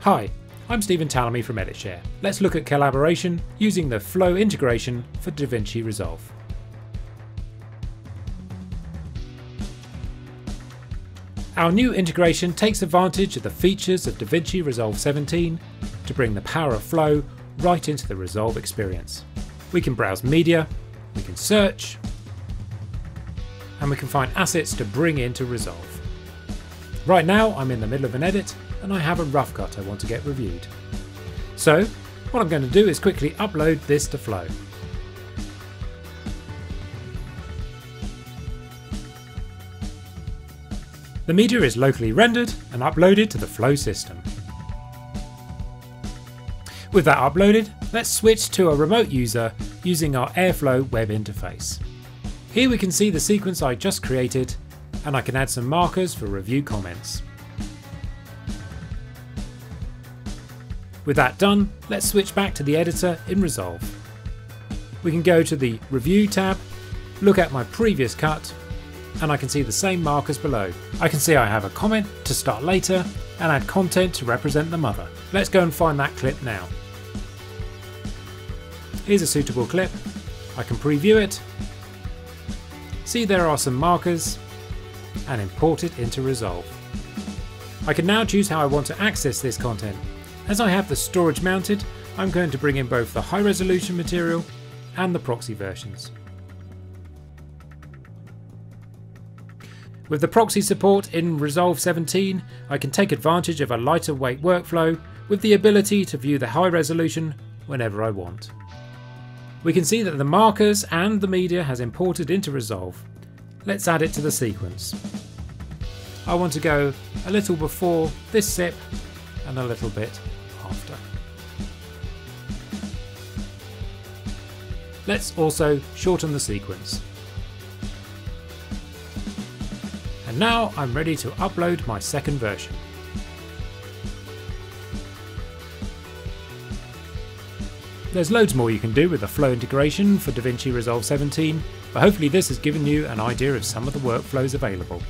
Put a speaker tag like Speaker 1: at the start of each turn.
Speaker 1: Hi, I'm Stephen Tallamy from EditShare. Let's look at collaboration using the Flow integration for DaVinci Resolve. Our new integration takes advantage of the features of DaVinci Resolve 17 to bring the power of Flow right into the Resolve experience. We can browse media, we can search, and we can find assets to bring into Resolve. Right now I'm in the middle of an edit and I have a rough cut I want to get reviewed. So what I'm going to do is quickly upload this to Flow. The media is locally rendered and uploaded to the Flow system. With that uploaded, let's switch to a remote user using our Airflow web interface. Here we can see the sequence I just created and I can add some markers for review comments. With that done, let's switch back to the editor in Resolve. We can go to the Review tab, look at my previous cut, and I can see the same markers below. I can see I have a comment to start later and add content to represent the mother. Let's go and find that clip now. Here's a suitable clip. I can preview it, see there are some markers, and import it into Resolve. I can now choose how I want to access this content. As I have the storage mounted, I'm going to bring in both the high resolution material and the proxy versions. With the proxy support in Resolve 17, I can take advantage of a lighter weight workflow with the ability to view the high resolution whenever I want. We can see that the markers and the media has imported into Resolve. Let's add it to the sequence. I want to go a little before this sip and a little bit after. Let's also shorten the sequence. And now I'm ready to upload my second version. There's loads more you can do with the Flow integration for DaVinci Resolve 17, but hopefully this has given you an idea of some of the workflows available.